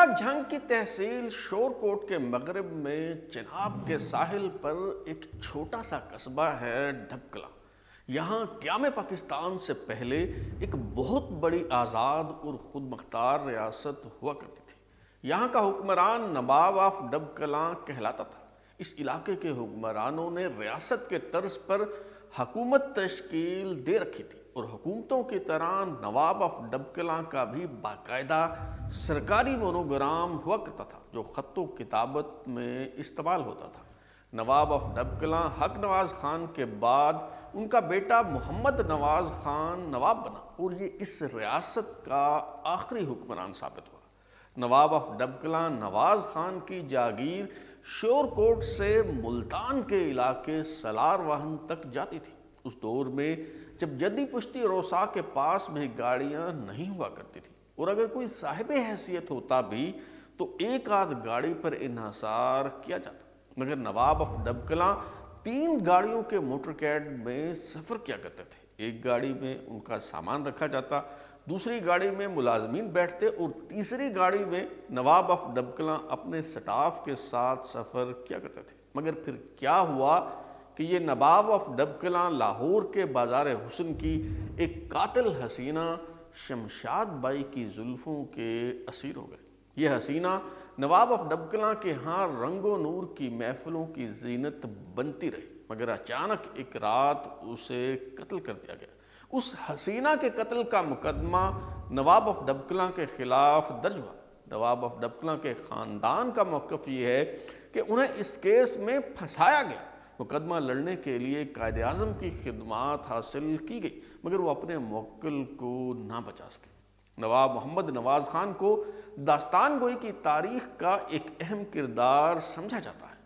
जिला झंग की तहसील शोरकोट के मगरब में चिनाब के साहिल पर एक छोटा सा कस्बा है ढबकला यहाँ क्याम पाकिस्तान से पहले एक बहुत बड़ी आज़ाद और खुद मुख्तार रियासत हुआ करती थी। यहाँ का हुक्मरान नवाब ऑफ़ डबकला कहलाता था। इस इलाके के हुक्मरानों ने रियासत के तर्ज पर हकूमत तश्कील दे रखी थी। और हुकूमतों की तरह नवाब ऑफ़ डबकला का भी बाकायदा सरकारी मोनोग्राम हुआ करता था, जो ख़त किताबत में इस्तेमाल होता था। नवाब ऑफ़ डबकला हक नवाज़ खान के बाद उनका बेटा मोहम्मद नवाज़ खान नवाब बना और ये इस रियासत का आखिरी हुक्मरान साबित हुआ। नवाब ऑफ़ डबकला नवाज़ खान की जागीर शोरकोट से मुल्तान के इलाके सलार वाहन तक जाती थी। उस दौर में जब जद्दी पुश्ती रोसा के पास भी गाड़ियाँ नहीं हुआ करती थी। और अगर कोई साहिब हैसियत होता भी तो एक आध गाड़ी पर इन्हसार किया जाता। मगर नवाब ऑफ़ डबकला तीन गाड़ियों के मोटर कैड में सफ़र किया करते थे। एक गाड़ी में उनका सामान रखा जाता, दूसरी गाड़ी में मुलाजमीन बैठते और तीसरी गाड़ी में नवाब ऑफ़ डबकला अपने स्टाफ के साथ सफ़र किया करते थे। मगर फिर क्या हुआ कि ये नवाब ऑफ़ डबकला लाहौर के बाज़ार हुसन की एक कातिल हसीना शमशाद बाई की जुल्फ़ों के असीर हो गए। ये हसीना नवाब ऑफ़ डबकला के यहाँ रंगो नूर की महफिलों की जीनत बनती रही, मगर अचानक एक रात उसे कत्ल कर दिया गया। उस हसीना के कत्ल का मुकदमा नवाब ऑफ़ डबकला के खिलाफ दर्ज हुआ। नवाब ऑफ़ डबकला के ख़ानदान का मौकफ ये है कि उन्हें इस केस में फंसाया गया। मुकदमा लड़ने के लिए कायद अजम की खिदमत हासिल की गई, मगर वो अपने मोक्ल को ना बचा सके। नवाब मोहम्मद नवाज़ खान को दास्तान गोई की तारीख का एक अहम किरदार समझा जाता है।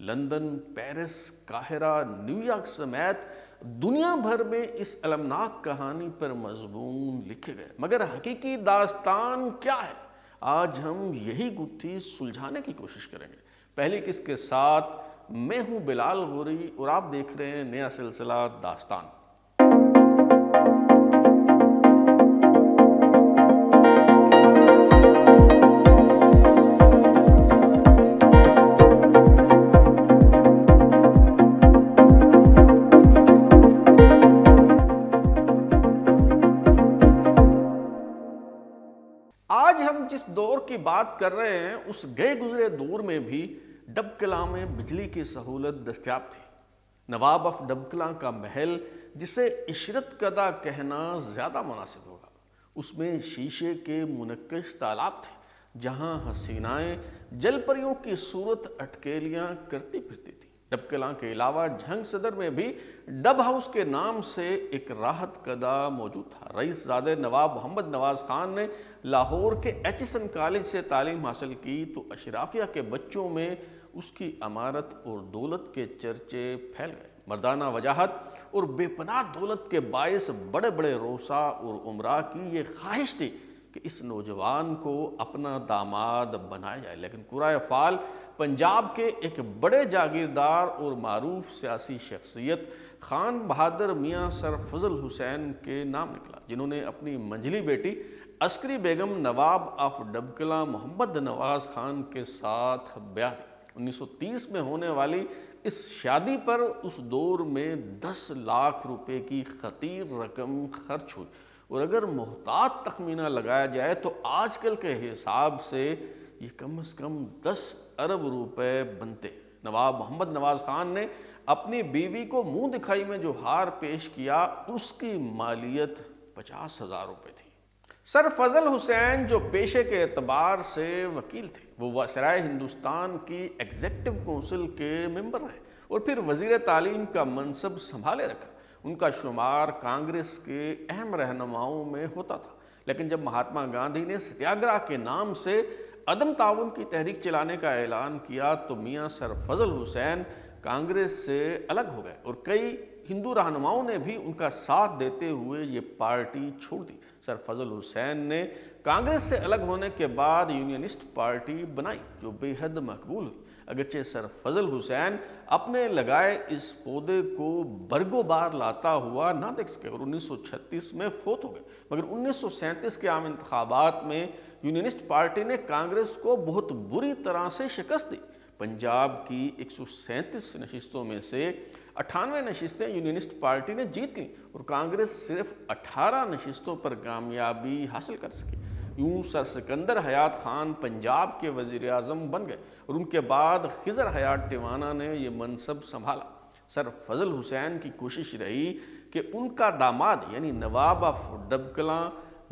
लंदन, पेरिस, काहिरा न्यूयॉर्क समेत दुनिया भर में इस अलमनाक कहानी पर मजमून लिखे गए। मगर हकीकी दास्तान क्या है? आज हम यही गुत्थी सुलझाने की कोशिश करेंगे। पहली किसके साथ मैं हूँ बिलाल गोरी और आप देख रहे हैं नया सिलसिला दास्तान। आज हम जिस दौर की बात कर रहे हैं, उस गए गुजरे दौर में भी डबकला में बिजली की सहूलत दस्तियाब थी। नवाब ऑफ़ डबकला का महल, जिसे इशरत कदा कहना ज़्यादा मुनासिब होगा, उसमें शीशे के मुनकश तालाब थे, जहाँ हसीनाएँ जलपरियों की सूरत अटकेलियाँ करती फिरती थी। डबकला के अलावा झंग सदर में भी डब हाउस के नाम से एक राहत कदा मौजूद था। रईस ज़ादे नवाब मोहम्मद नवाज़ खान ने लाहौर के एचिसन कॉलेज से तालीम हासिल की तो अशराफिया के बच्चों में उसकी अमारत और दौलत के चर्चे फैल गए। मर्दाना वजाहत और बेपनाह दौलत के बायस बड़े बड़े रोसा और उमरा की ये ख्वाहिश थी कि इस नौजवान को अपना दामाद बनाया जाए। लेकिन कुराय फाल पंजाब के एक बड़े जागीरदार और मरूफ सियासी शख्सियत खान बहादुर मियाँ सर फजल हुसैन के नाम निकला, जिन्होंने अपनी मंझली बेटी अस्करी बेगम नवाब ऑफ़ डबकला मोहम्मद नवाज़ खान के साथ ब्याह दी। 1930 में होने वाली इस शादी पर उस दौर में 10 लाख रुपए की खतीर रकम खर्च हुई। और अगर मोहतात तखमीना लगाया जाए तो आजकल के हिसाब से ये कम अज़ कम 10 अरब रुपए बनते। नवाब मोहम्मद नवाज़ खान ने अपनी बीवी को मुँह दिखाई में जो हार पेश किया, उसकी मालियत पचास हज़ार रुपये थी। सर फजल हुसैन जो पेशे के एतबार से वकील थे, वो वसराय हिंदुस्तान की एग्जेक्टिव काउंसिल के मेंबर रहे और फिर वज़ीर तालीम का मनसब संभाले रखा। उनका शुमार कांग्रेस के अहम रहनुमाओं में होता था। लेकिन जब महात्मा गांधी ने सत्याग्रह के नाम से अदम ताउन की तहरीक चलाने का ऐलान किया तो मियाँ सर फजल हुसैन कांग्रेस से अलग हो गए और कई हिंदू रहनुमाओं ने भी उनका साथ देते हुए ये पार्टी छोड़ दी। सर फजल हुसैन ने कांग्रेस से अलग होने के बाद यूनियनिस्ट पार्टी बनाई, जो बेहद मकबूल हुई। अगरचे सर फजल हुसैन अपने लगाए इस पौधे को बरगोबार लाता हुआ ना देख सके और 1936 में फोत हो गए। मगर उन्नीस के आम इंतबात में यूनियनिस्ट पार्टी ने कांग्रेस को बहुत बुरी तरह से शिकस्त दी। पंजाब की एक सौ सैंतीस नशस्तों में से अठानवे नशस्तें यूनियनिस्ट पार्टी ने जीत ली और कांग्रेस सिर्फ़ 18 नशस्तों पर कामयाबी हासिल कर सकी। यूँ सर सिकंदर हयात खान पंजाब के वज़ीर अजम बन गए और उनके बाद खिजर हयात टिवाना ने यह मनसब संभाला। सर फजल हुसैन की कोशिश रही कि उनका दामाद, यानी नवाब ऑफ़ डबकला,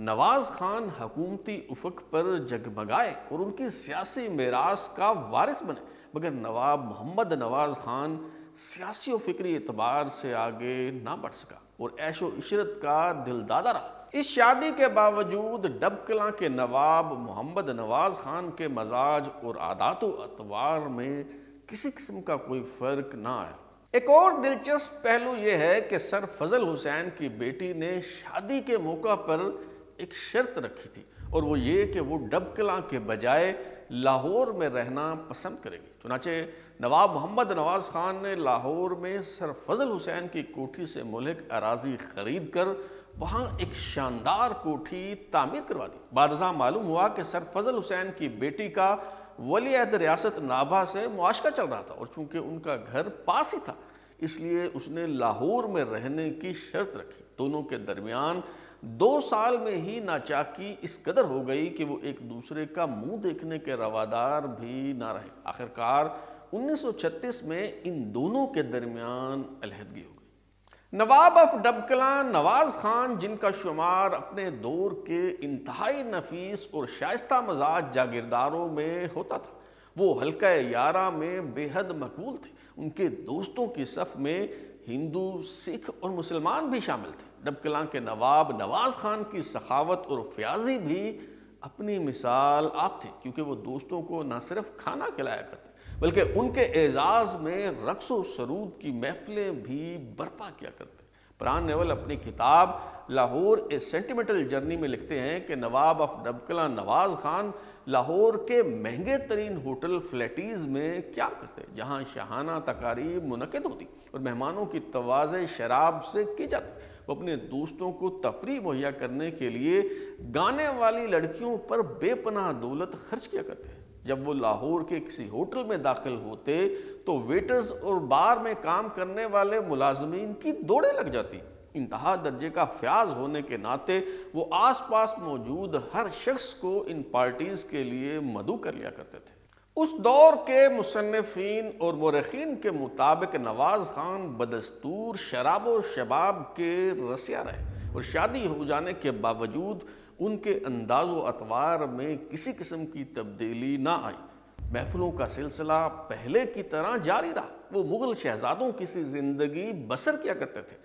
नवाज़ खान हकूमती उफक पर जगमगाए और उनकी सियासी मेरास का वारिस बने। मगर नवाब मोहम्मद नवाज़ खान सियासी और फिक्री एतबार से आगे ना बढ़ सका और ऐशो इशरत का दिलदादा रहा। इस शादी के बावजूद डबकला के नवाब मोहम्मद नवाज़ खान के मजाज और आदात अतवार में किसी किस्म का कोई फ़र्क ना आया। एक और दिलचस्प पहलू यह है कि सर फजल हुसैन की बेटी ने शादी के मौका पर एक शर्त रखी थी और वो ये कि वो डबकला के बजाय लाहौर में रहना पसंद करेगी। चुनाचे नवाब मोहम्मद नवाज़ खान ने लाहौर में सर फजल हुसैन की कोठी से मुल्क अराजी खरीद कर वहाँ एक शानदार कोठी तामीर करवा दी। बादशाह मालूम हुआ कि सर फजल हुसैन की बेटी का वली अहद रियासत नाभा से मुआशका चल रहा था और चूँकि उनका घर पास ही था, इसलिए उसने लाहौर में रहने की शर्त रखी। दोनों के दरमियान दो साल में ही नाचाकी इस कदर हो गई कि वो एक दूसरे का मुँह देखने के रवादार भी ना रहे। आखिरकार 1936 में इन दोनों के दरमियान अलहदगी हो गई। नवाब ऑफ़ डबकला, नवाज़ खान जिनका शुमार अपने दौर के इंतहाई नफीस और शाइस्ता मजाज जागीरदारों में होता था, वो हल्का यारा में बेहद मकबूल थे। उनके दोस्तों की सफ में हिंदू, सिख और मुसलमान भी शामिल थे। डबकला के नवाब, नवाज़ खान की सखावत और फ्याजी भी अपनी मिसाल आप थे, क्योंकि वो दोस्तों को ना सिर्फ़ खाना खिलाया करते बल्कि उनके एजाज में रक्स सरूद की महफिलें भी बर्पा किया करते प्राण नेवल अपनी किताब लाहौर ए सेंटिमेंटल जर्नी में लिखते हैं कि नवाब ऑफ़ डबकला नवाज़ खान लाहौर के महँगे तरीन होटल फ्लैटीज़ में क्या करते जहाँ शहाना तकारीब मुनद होती और मेहमानों की तोज़ शराब से की जाती। वो अपने दोस्तों को तफरी मुहैया करने के लिए गाने वाली लड़कियों पर बेपनाह दौलत खर्च किया करते हैं। जब वो लाहौर के किसी होटल में दाखिल होते तो वेटर्स और बार में काम करने वाले मुलाजमीन की दौड़े लग जाती। इंतहा दर्जे का फ्याज होने के नाते वो आसपास मौजूद हर शख्स को इन पार्टीज़ के लिए मधु कर लिया करते थे। उस दौर के मुसनफिन और मरखीन के मुताबिक नवाज़ खान बदस्तूर शराब शबाब के रसिया रहे और शादी हो जाने के बावजूद उनके अंदाज अतवार में किसी किस्म की तब्दीली ना आई। महफलों का सिलसिला पहले की तरह जारी रहा। वो मुग़ल शहजादों की सी ज़िंदगी बसर किया करते थे।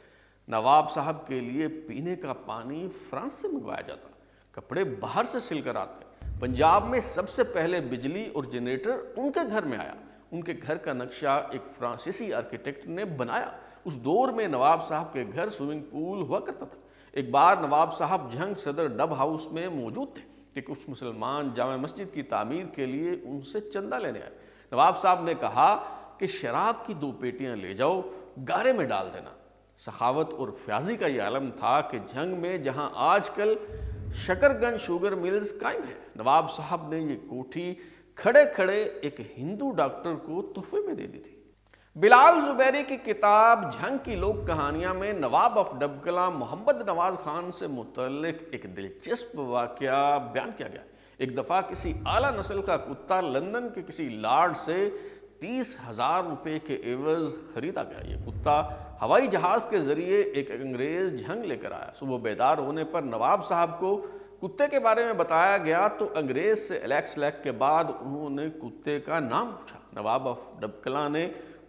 नवाब साहब के लिए पीने का पानी फ्रांस से मंगवाया जाता। कपड़े बाहर से सिलकर आते। पंजाब में सबसे पहले बिजली और जनरेटर उनके घर में आया। उनके घर का नक्शा एक फ्रांसीसी आर्किटेक्ट ने बनाया। उस दौर में नवाब साहब के घर स्विमिंग पूल हुआ करता था। एक बार नवाब साहब जंग सदर डब हाउस में मौजूद थे कि कुछ मुसलमान जामा मस्जिद की तामीर के लिए उनसे चंदा लेने आए। नवाब साहब ने कहा कि शराब की दो पेटियाँ ले जाओ, गारे में डाल देना। सखावत और फ्याजी का यह आलम था कि जंग में जहाँ आजकल शकरगंज शुगर मिल्स कायम है, नवाब साहब ने ये कोठी खड़े खड़े एक हिंदू डॉक्टर को तोहफे में दे दी थी। बिलाल जुबैरी की किताब झंग की लोक कहानियाँ में नवाब ऑफ़ डबकला मोहम्मद नवाज़ खान से मुतलक एक दिलचस्प वाक़ बयान किया गया। एक दफ़ा किसी आला नस्ल का कुत्ता लंदन के किसी लार्ड से तीस हज़ार रुपये के एवज खरीदा गया। ये कुत्ता हवाई जहाज़ के ज़रिए एक अंग्रेज़ झंग लेकर आया। सुबह बेदार होने पर नवाब साहब को कुत्ते के बारे में बताया गया तो अंग्रेज़ से एलेक्स लैक के बाद उन्होंने कुत्ते का नाम पूछा। नवाब ऑफ़ डबकला ने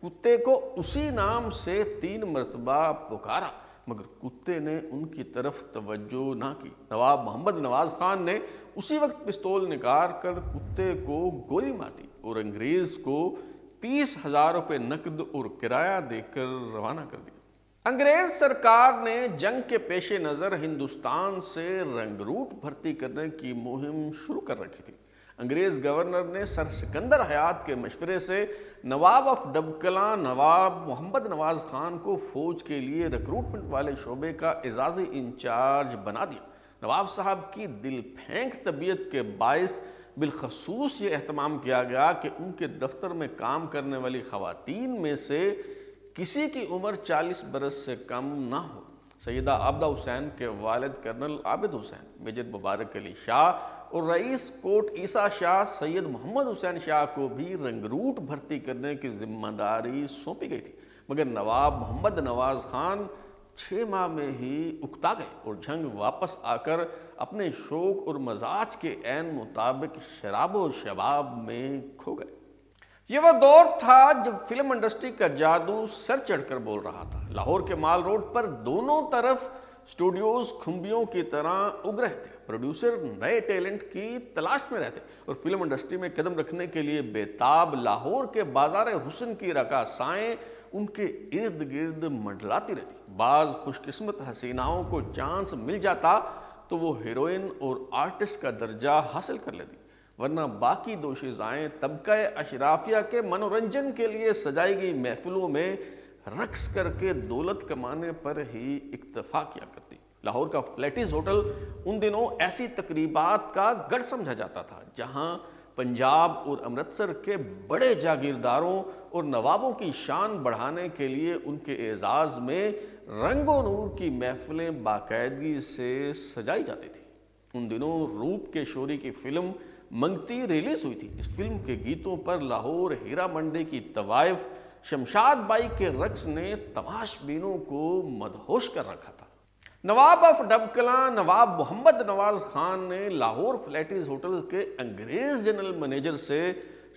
कुत्ते को उसी नाम से तीन मरतबा पुकारा, मगर कुत्ते ने उनकी तरफ़ तवज्जो ना की। नवाब मोहम्मद नवाज़ खान ने उसी वक्त पिस्तौल निकाल कर कुत्ते को गोली मार दी और अंग्रेज़ को तीस हज़ार रुपये नकद और किराया देकर रवाना कर दिया। अंग्रेज़ सरकार ने जंग के पेश नज़र हिंदुस्तान से रंगरूट भर्ती करने की मुहिम शुरू कर रखी थी। अंग्रेज़ गवर्नर ने सर सिकंदर हयात के मशवरे से नवाब ऑफ़ डबकला, नवाब मोहम्मद नवाज़ खान को फौज के लिए रिक्रूटमेंट वाले शोबे का एजाज़ इंचार्ज बना दिया। नवाब साहब की दिल फेंक तबीयत के बायस बिलखसूस ये अहतमाम किया गया कि उनके दफ्तर में काम करने वाली खातन में से किसी की उम्र 40 बरस से कम ना हो। सैदा आबदा हुसैन के वालिद कर्नल आबिद हुसैन, मेजर मुबारक अली शाह और रईस कोट ईसा शाह सैयद मोहम्मद हुसैन शाह को भी रंगरूट भर्ती करने की ज़िम्मेदारी सौंपी गई थी। मगर नवाब मोहम्मद नवाज़ खान छः माह में ही उकता गए और जंग वापस आकर अपने शौक और मजाज के एन मुताबिक शराब व शबाब में खो गए। ये वह दौर था जब फ़िल्म इंडस्ट्री का जादू सर चढ़कर बोल रहा था। लाहौर के माल रोड पर दोनों तरफ़ स्टूडियोज खुम्बियों की तरह उग रहे थे। प्रोड्यूसर नए टैलेंट की तलाश में रहते और फ़िल्म इंडस्ट्री में कदम रखने के लिए बेताब लाहौर के बाज़ार हुसन की रकासाएँ उनके इर्द गिर्द मंडलाती रहती। बाज खुशकिस्मत हसीनाओं को चांस मिल जाता तो वो हीरोइन और आर्टिस्ट का दर्जा हासिल कर लेती। वरना बाकी दोशीजाएँ तबका अशराफिया के मनोरंजन के लिए सजाई गई महफिलों में रक्स करके दौलत कमाने पर ही इक्तफा किया करती। लाहौर का फ्लैटिस होटल उन दिनों ऐसी तकरीबात का गढ़ समझा जाता था, जहाँ पंजाब और अमृतसर के बड़े जागीरदारों और नवाबों की शान बढ़ाने के लिए उनके एजाज़ में रंगो नूर की महफिलें बाकायदगी से सजाई जाती थी। उन दिनों रूप के शोरी की फ़िल्म मंगती रिलीज़ हुई थी। इस फ़िल्म के गीतों पर लाहौर हीरा मंडी की तवायफ शमशाद बाई के रक्स ने तमाशबीनों को मदहोश कर रखा था। नवाब ऑफ़ डबकला, नवाब मोहम्मद नवाज़ खान ने लाहौर फ्लैटिस होटल के अंग्रेज़ जनरल मैनेजर से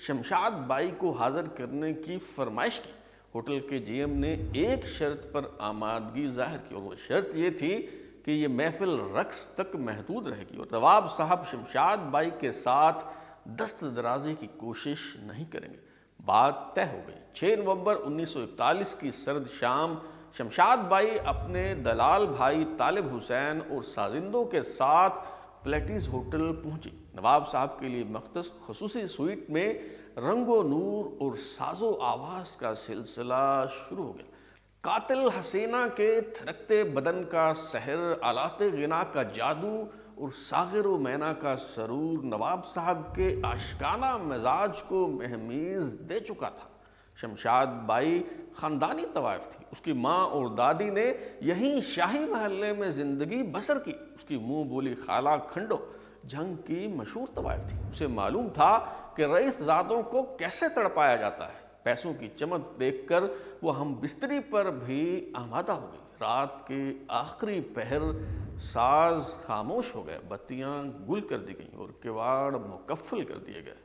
शमशाद बाई को हाजिर करने की फरमाइश की। होटल के जीएम ने एक शर्त पर आमादगी ज़ाहिर की और वो शर्त ये थी कि ये महफिल रक्स तक महदूद रहेगी और नवाब साहब शमशाद बाई के साथ दस्त दराजी की कोशिश नहीं करेंगे। बात तय हो गई। 6 नवंबर 1941 की सर्द शाम, शमशाद बाई अपने दलाल भाई तालिब हुसैन और साजिंदों के साथ फ्लैटिस होटल पहुँची। नवाब साहब के लिए मख्त खसूसी स्वीट में रंगो नूर और साजो आवाज़ का सिलसिला शुरू हो गया। कातिल हसीना के थरकते बदन का सहर आलात गना का जादू और सागर व मैना का सरूर नवाब साहब के आशकाना मिजाज को महमीज दे चुका था। शमशाद बाई ख़ानदानी तवायफ थी। उसकी माँ और दादी ने यहीं शाही महल्ले में ज़िंदगी बसर की। उसकी मुँह बोली खाला खंडो, जंग की मशहूर तवायफ थी। उसे मालूम था कि रईस ज़ादों को कैसे तड़पाया जाता है। पैसों की चमक देख कर वह हम बिस्तरी पर भी आमादा हो गई। रात के आखिरी पहर साज खामोश हो गए, बत्तियाँ गुल कर दी गई और किवाड़ मुकफ़ल कर दिए गए।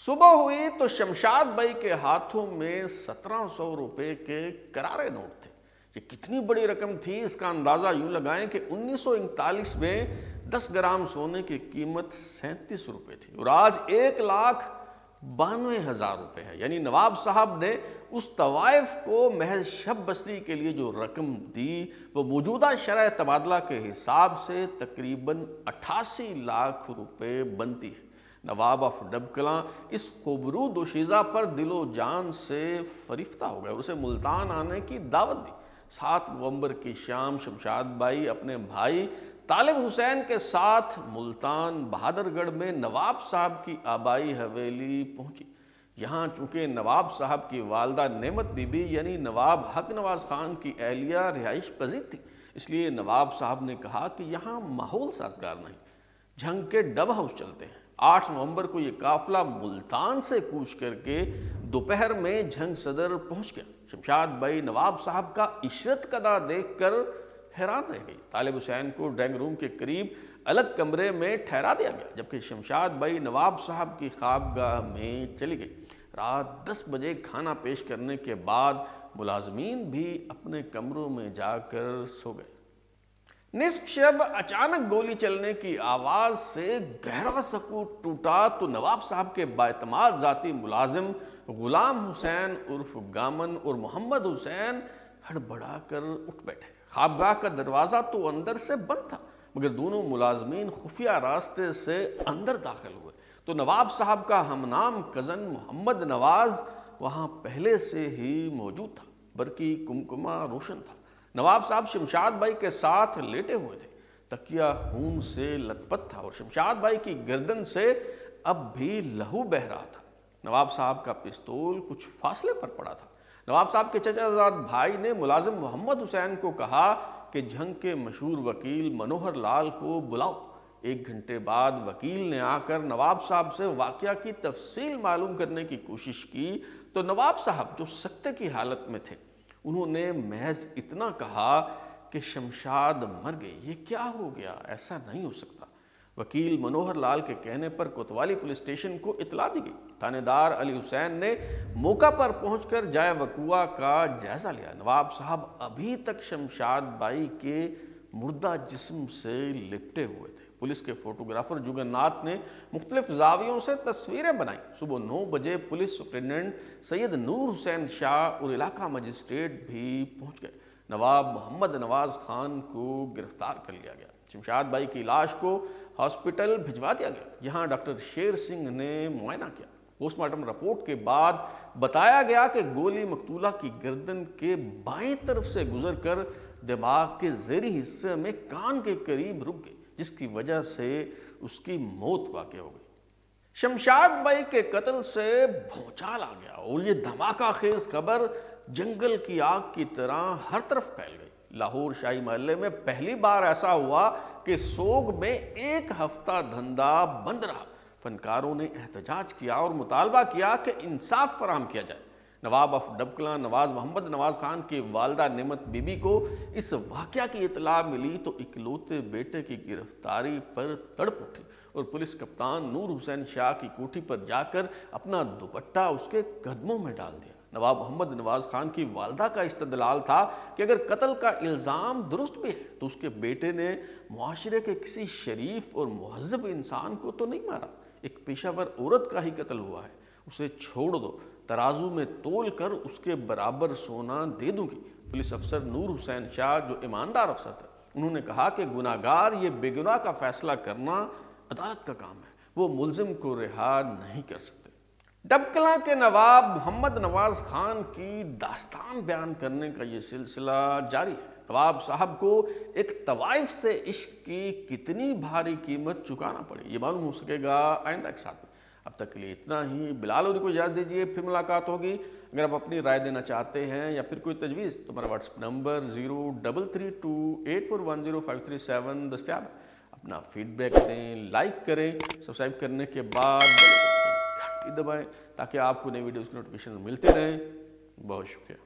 सुबह हुई तो शमशाद भाई के हाथों में सत्रह सौ रुपए के करारे नोट थे। ये कितनी बड़ी रकम थी, इसका अंदाज़ा यूँ लगाएँ कि उन्नीस में 10 ग्राम सोने की कीमत सैंतीस रुपए थी और आज एक लाख बानवे हज़ार रुपए है। यानी नवाब साहब ने उस तवायफ को महज शब बसरी के लिए जो रकम दी, वो मौजूदा शरह तबादला के हिसाब से तकरीबन अट्ठासी लाख रुपए बनती है। नवाब ऑफ़ डबकला इस खबरू दोशीज़ा पर दिलो जान से फरिफ्ता हो गया उसे मुल्तान आने की दावत दी। सात नवंबर की शाम शमशाद बाई अपने भाई तालिब हुसैन के साथ मुल्तान बहादुरगढ़ में नवाब साहब की आबाई हवेली पहुँची। यहाँ चूँकि नवाब साहब की वालदा नेमत बीबी, यानी नवाब हक नवाज़ खान की अहलिया रिहाइश पजीर थी। इसलिए नवाब साहब ने कहा कि यहाँ माहौल साजगार नहीं झंग के डब हाउस चलते हैं। आठ नवंबर को ये काफिला मुल्तान से कूच करके दोपहर में झंग सदर पहुँच गया। शमशाद भाई नवाब साहब का इशरत कदा देख कर हैरान रह गई। तालिब हुसैन को ड्राइंग रूम के करीब अलग कमरे में ठहरा दिया गया, जबकि शमशाद भाई नवाब साहब की ख्वाबगाह में चली गई। रात दस बजे खाना पेश करने के बाद मुलाजमीन भी अपने कमरों में जाकर सो गए। निसफ शब अचानक गोली चलने की आवाज़ से गहरा सकूत टूटा तो नवाब साहब के बातमाद ज़ाती मुलाजिम गुलाम हुसैन उर्फ़ गामन और मोहम्मद हुसैन हड़बड़ा कर उठ बैठे। खाबगाह का दरवाज़ा तो अंदर से बंद था, मगर दोनों मुलाजमीन खुफिया रास्ते से अंदर दाखिल हुए। तो नवाब साहब का हमनाम कज़न मोहम्मद नवाज़ वहाँ पहले से ही मौजूद था बल्कि कुमकुमा रोशन था। नवाब साहब शमशाद भाई के साथ लेटे हुए थे। तकिया खून से लथपथ था और शमशाद भाई की गर्दन से अब भी लहू बह रहा था। नवाब साहब का पिस्तौल कुछ फासले पर पड़ा था। नवाब साहब के चचाजाद भाई ने मुलाजिम मोहम्मद हुसैन को कहा कि झंग के मशहूर वकील मनोहर लाल को बुलाओ। एक घंटे बाद वकील ने आकर नवाब साहब से वाक़ की तफसील मालूम करने की कोशिश की तो नवाब साहब जो सख्ते की हालत में थे, उन्होंने महज इतना कहा कि शमशाद मर गए। ये क्या हो गया? ऐसा नहीं हो सकता। वकील मनोहर लाल के कहने पर कोतवाली पुलिस स्टेशन को इतला दी गई। थानेदार अली हुसैन ने मौका पर पहुंचकर जाय वकुआ का जायजा लिया। नवाब साहब अभी तक शमशाद बाई के मुर्दा जिस्म से लिपटे हुए थे। पुलिस के फोटोग्राफर जुगन्नाथ ने मुख्तलिफ़ जावियों से तस्वीरें बनाई। सुबह नौ बजे पुलिस सुप्रिटेंडेंट सैयद नूर हुसैन शाह और इलाका मजिस्ट्रेट भी पहुँच गए। नवाब मोहम्मद नवाज़ खान को गिरफ़्तार कर लिया गया। शमशाद भाई की लाश को हॉस्पिटल भिजवा दिया गया, जहाँ डॉक्टर शेर सिंह ने मुआयना किया। पोस्टमार्टम रिपोर्ट के बाद बताया गया कि गोली मकतूला की गर्दन के बाएँ तरफ़ से गुजरकर दिमाग के जेरी हिस्से में कान के करीब रुक गई। जिसकी वजह से उसकी मौत वाक़ हो गई। शमशाद भाई के कत्ल से भौचाल आ गया और ये धमाका खेज खबर जंगल की आग की तरह हर तरफ़ फैल गई। लाहौर शाही महल्ले में पहली बार ऐसा हुआ कि सोग में एक हफ़्ता धंधा बंद रहा। फनकारों ने एहतजाज किया और मुतालबा किया कि इंसाफ फराम किया जाए। नवाब अफ डबकला, नवाज़ मोहम्मद, नवाज़ खान की वालदा नेमत बीबी को इस वाक़ की इतला मिली तो इकलौते बेटे की गिरफ्तारी पर तड़प उठी और पुलिस कप्तान नूर हुसैन शाह की कोठी पर जाकर अपना दुपट्टा उसके कदमों में डाल दिया। नवाब मोहम्मद, नवाज़ खान की वालदा का इस्तदलाल था कि अगर कत्ल का इल्ज़ाम दुरुस्त भी है तो उसके बेटे ने माशरे के किसी शरीफ और महजब इंसान को तो नहीं मारा। एक पेशावर औरत का ही कत्ल हुआ है। उसे छोड़ दो। तराजू में तोल कर उसके बराबर सोना दे दूँगी। पुलिस अफसर नूर हुसैन शाह, जो ईमानदार अफसर थे, उन्होंने कहा कि गुनागार ये बेगुनाह का फैसला करना अदालत का काम है। वो मुलजिम को रिहा नहीं कर सकते। डबकला के नवाब मोहम्मद नवाज़ खान की दास्तान बयान करने का ये सिलसिला जारी है। नवाब साहब को एक तवाइफ से इश्क की कितनी भारी कीमत चुकाना पड़ी ये मालूम हो सकेगा आइंदा के साथ में। अब तक के लिए इतना ही। बिलाल को इजाज़त दीजिए, फिर मुलाकात होगी। अगर आप अपनी राय देना चाहते हैं या फिर कोई तजवीज़ तो हमारा WhatsApp number zero double three two eight four one zero five three seven. दस्तियाब अपना फीडबैक दें लाइक करें। सब्सक्राइब करने के बाद घंटी दबाएँ, ताकि आपको नई वीडियोज़ की नोटिफिकेशन मिलते रहें। बहुत शुक्रिया।